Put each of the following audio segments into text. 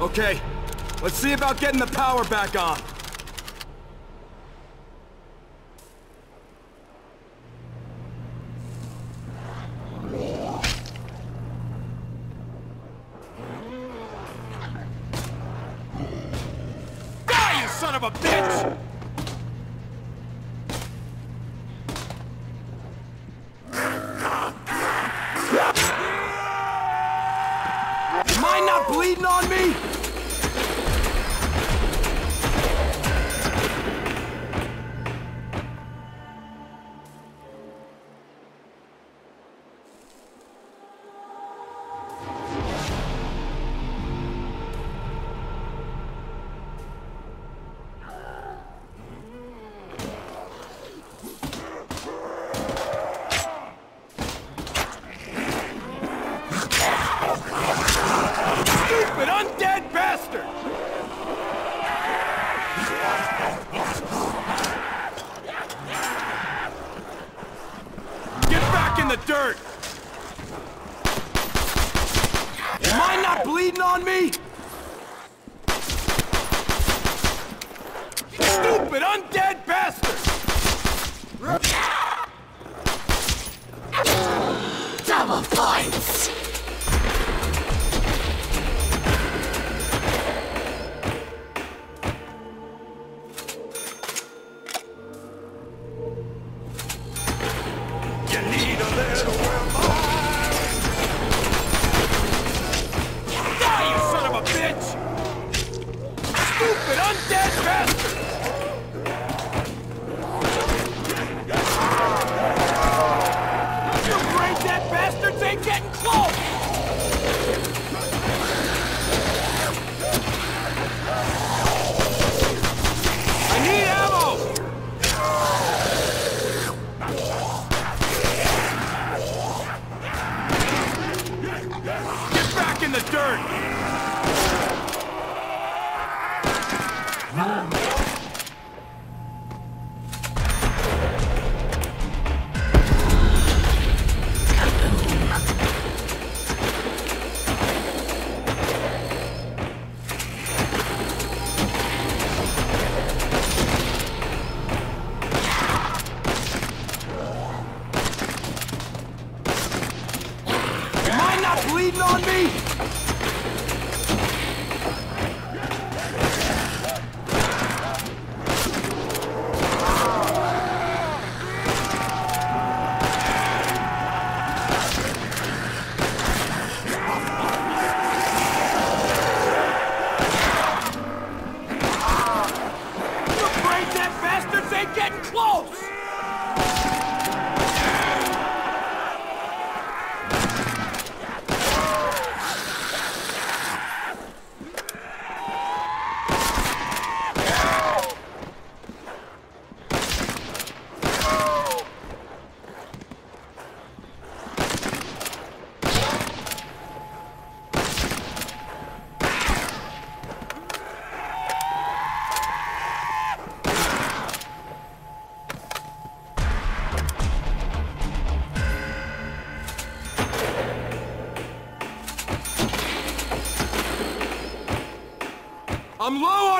Okay, let's see about getting the power back on. I'm low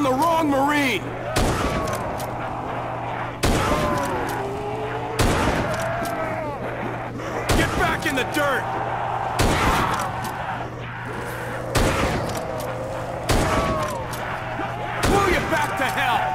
on the wrong Marine! Get back in the dirt! Pull you back to hell!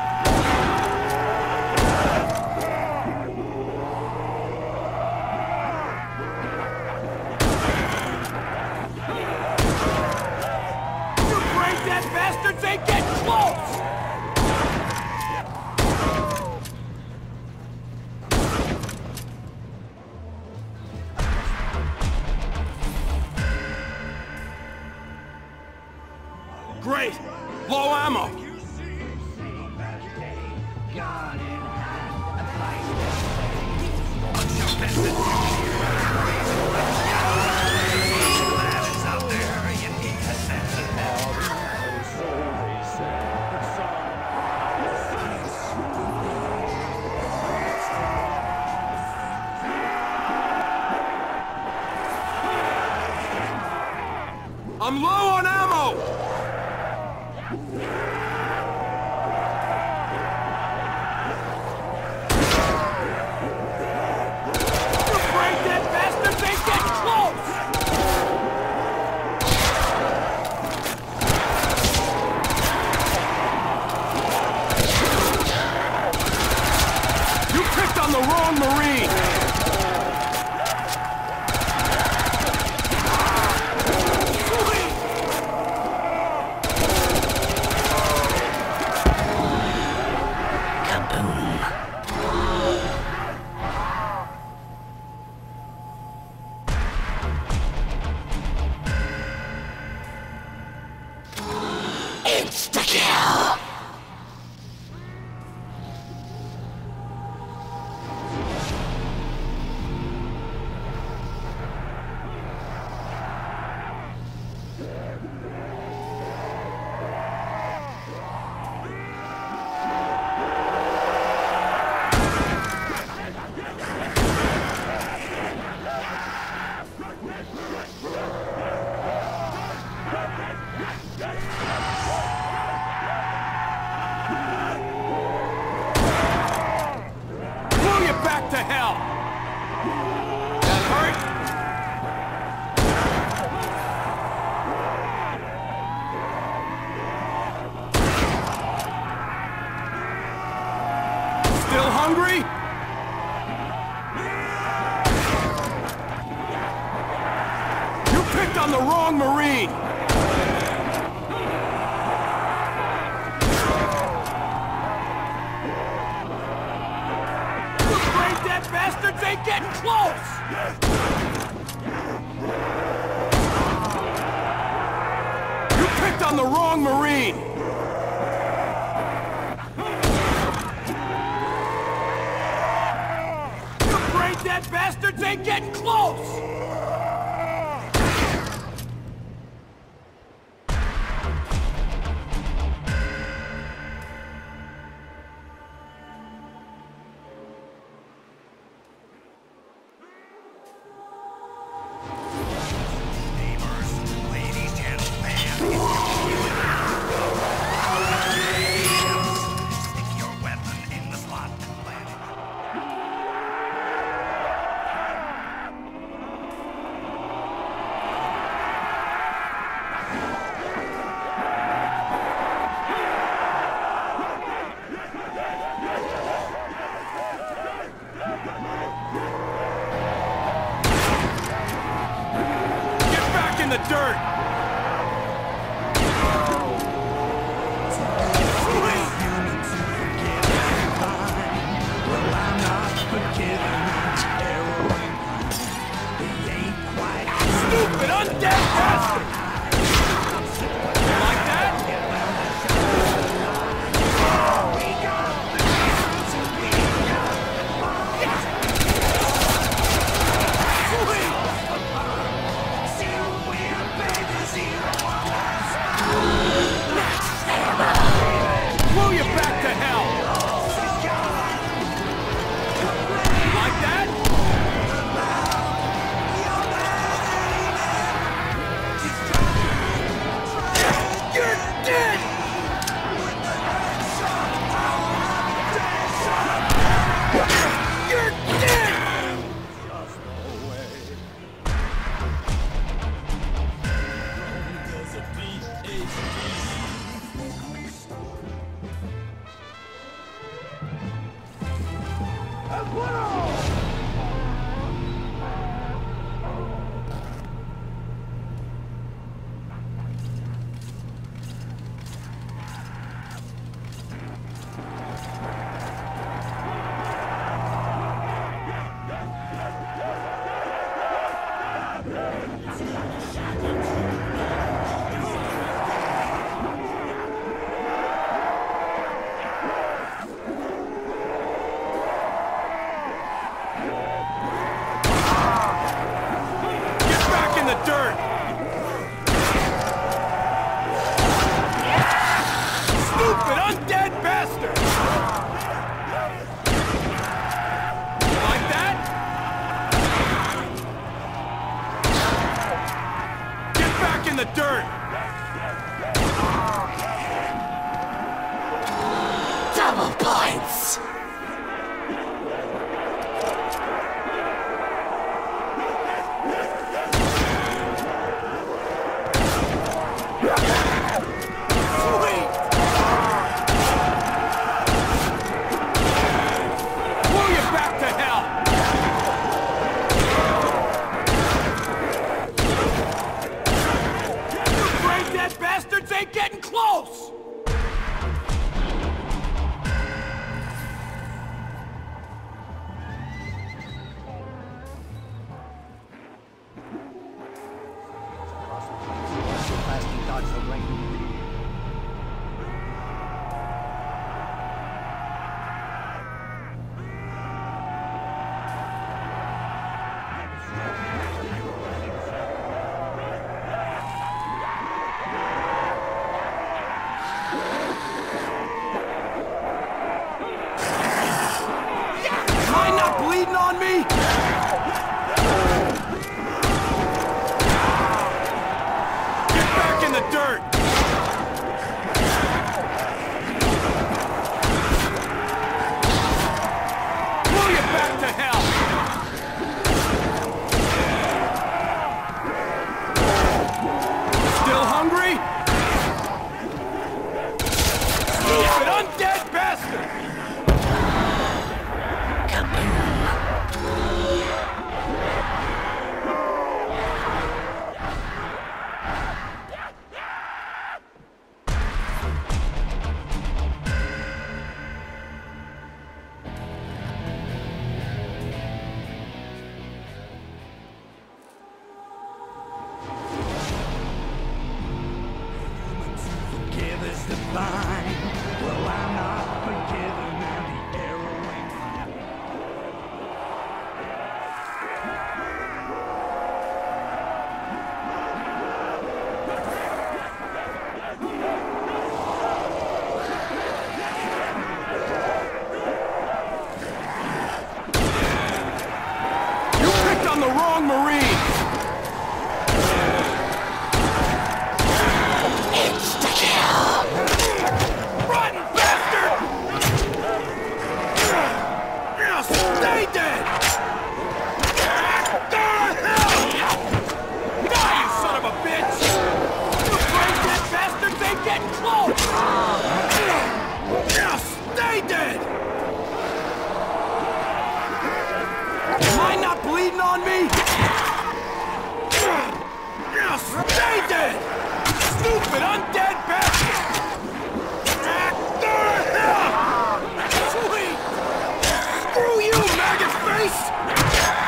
faggot face!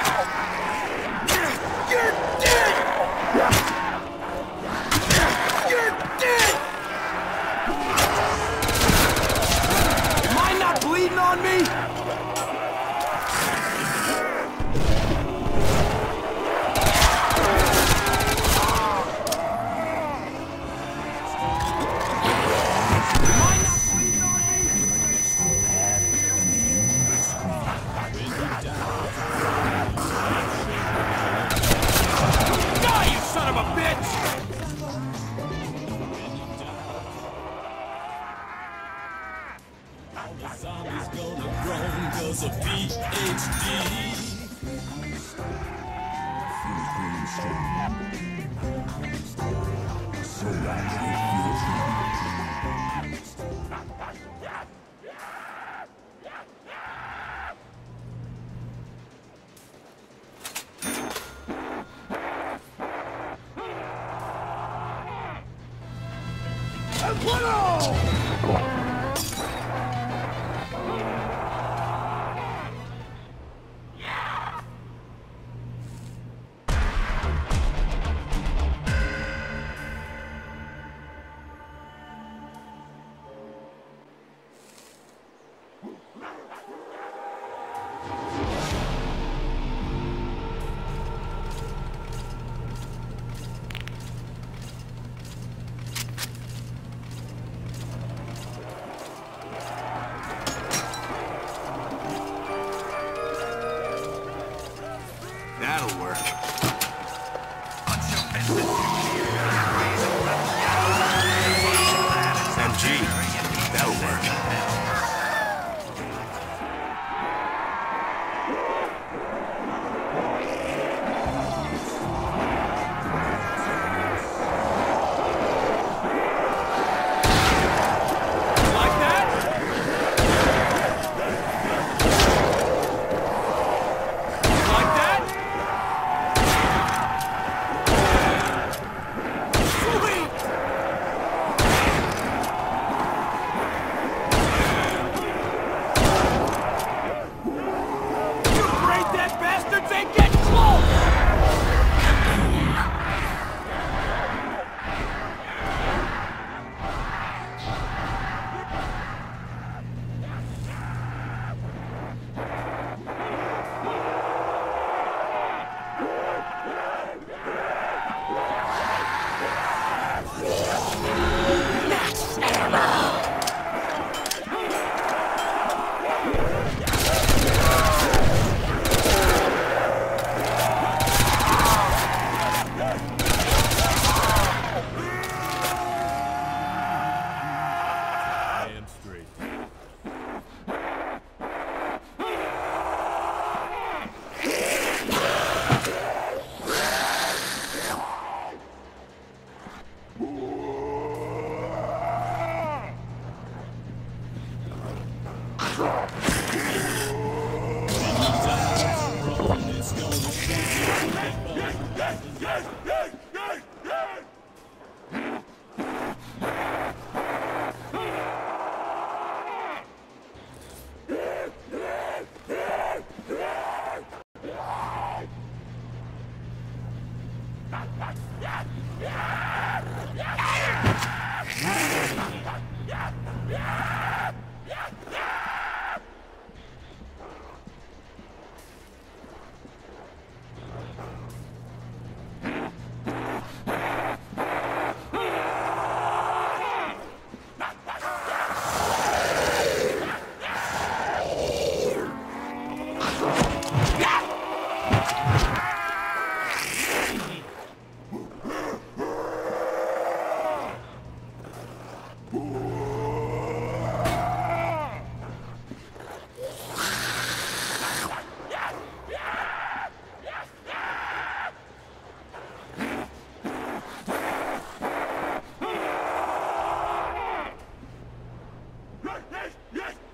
Yes, yes, yes!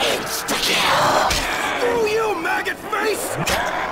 Insta-kill! Screw you, maggot face!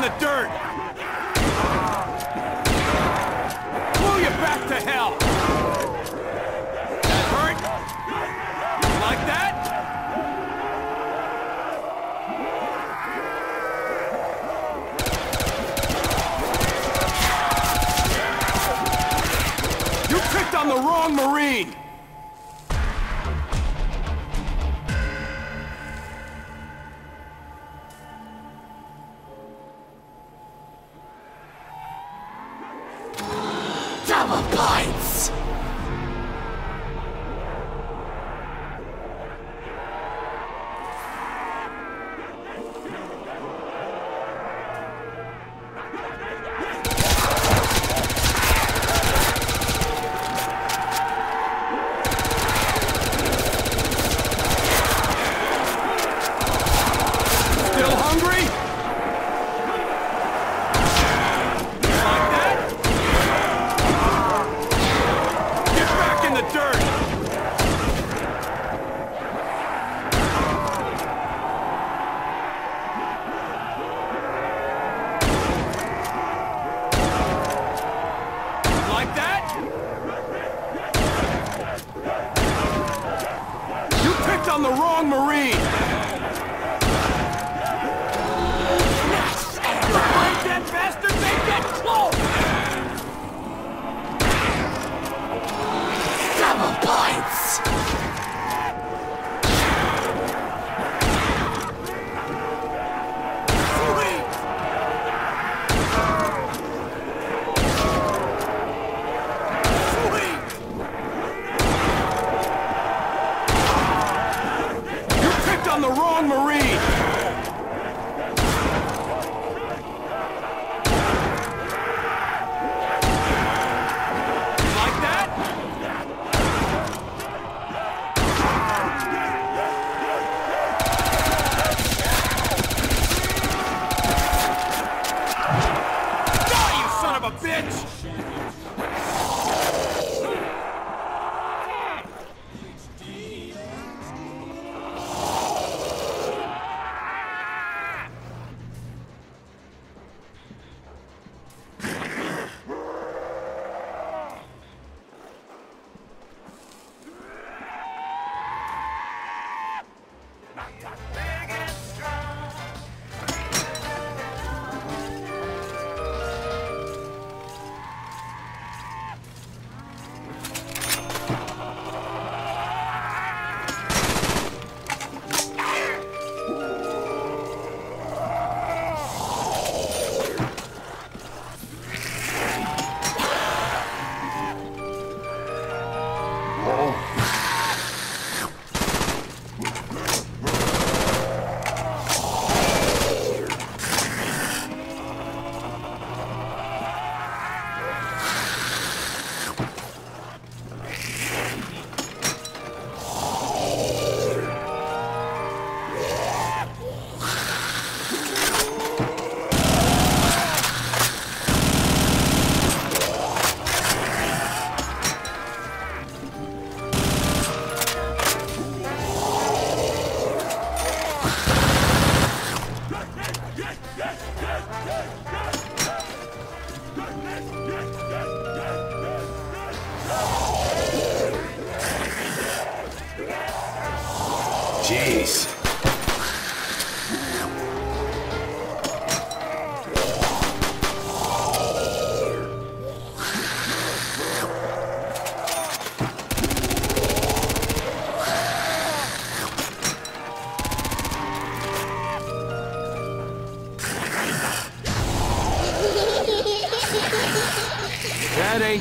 in the dirt! Blow you back to hell! That hurt? You like that? You picked on the wrong Marine!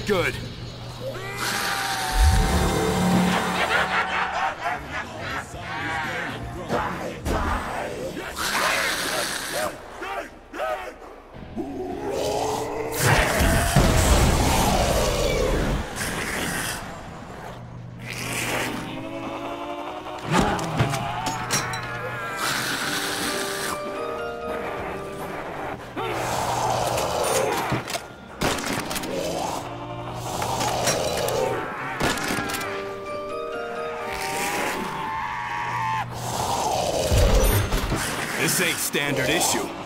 good. Standard issue.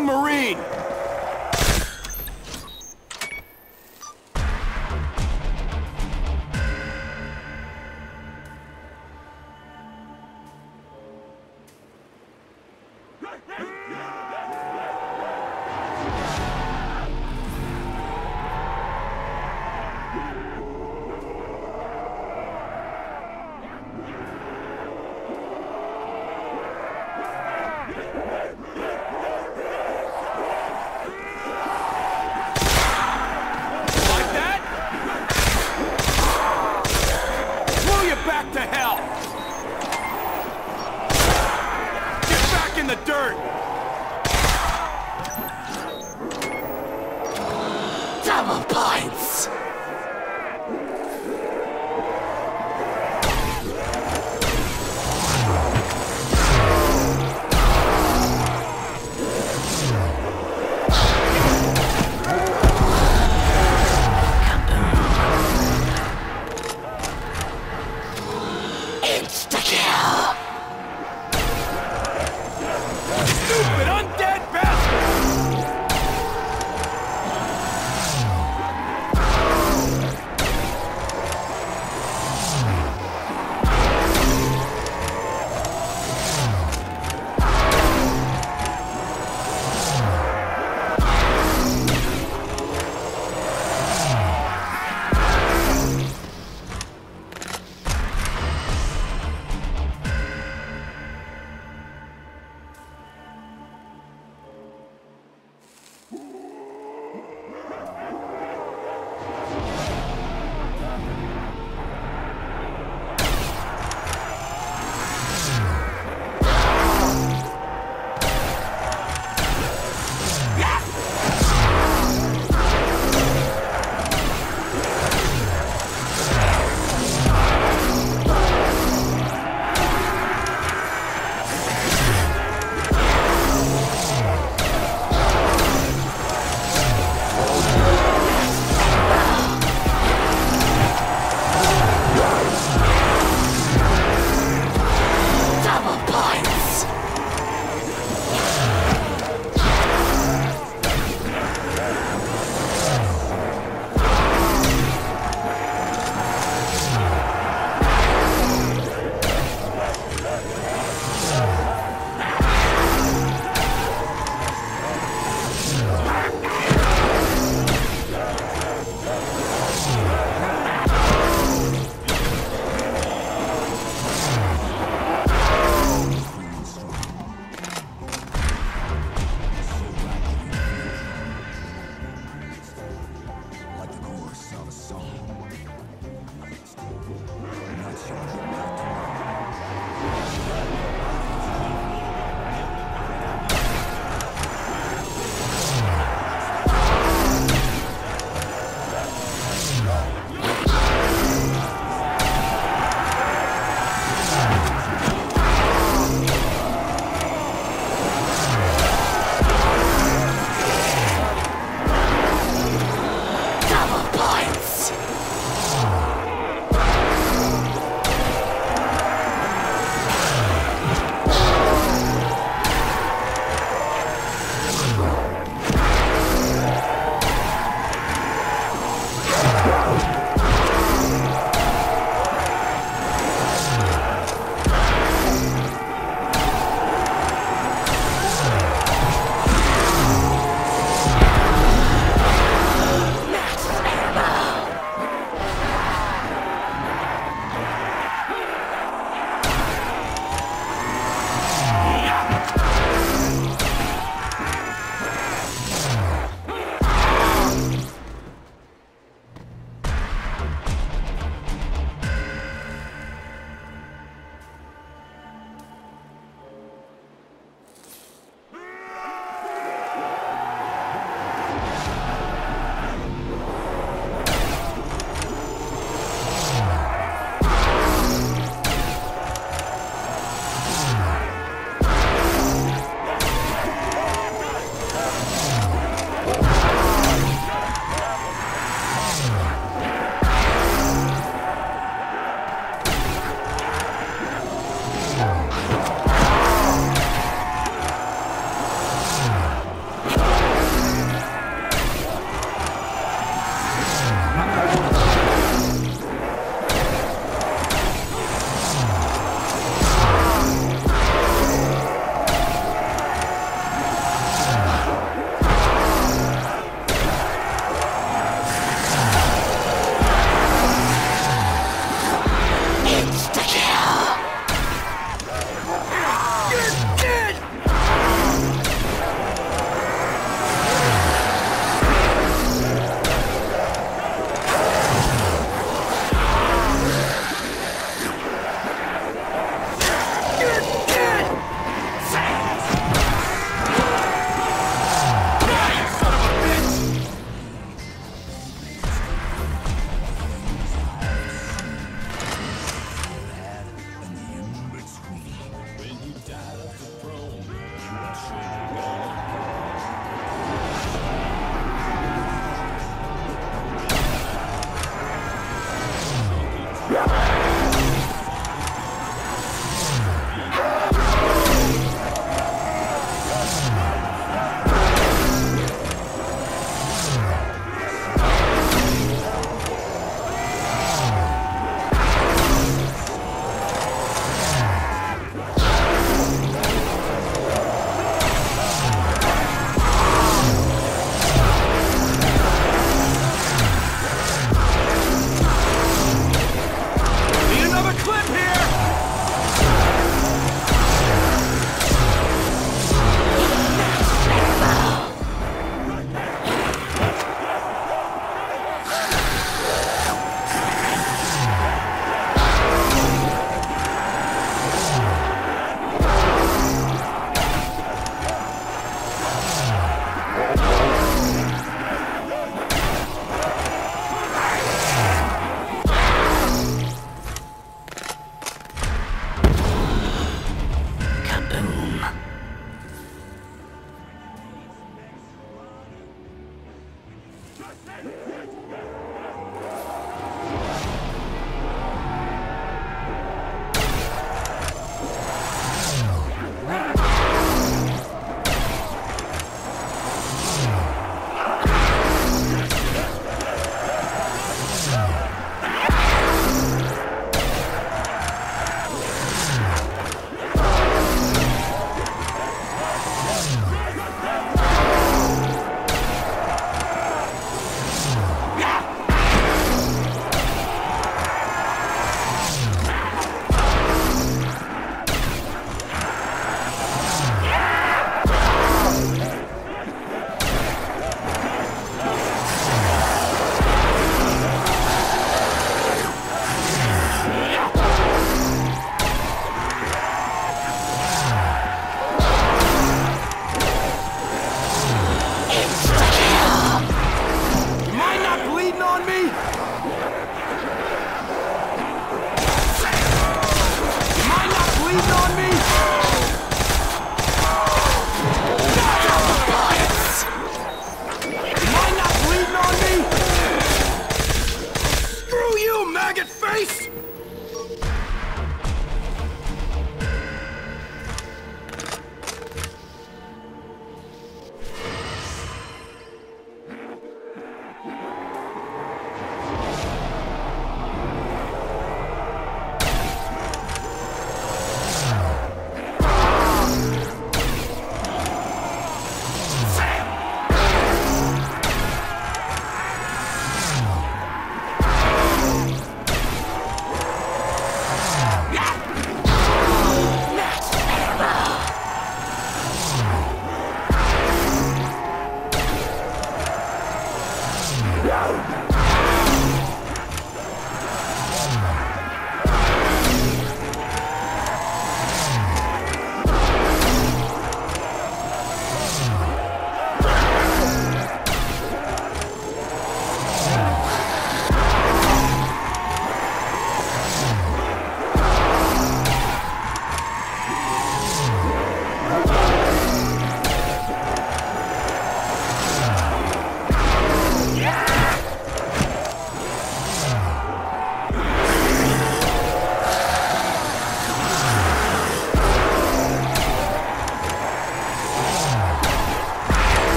Marine!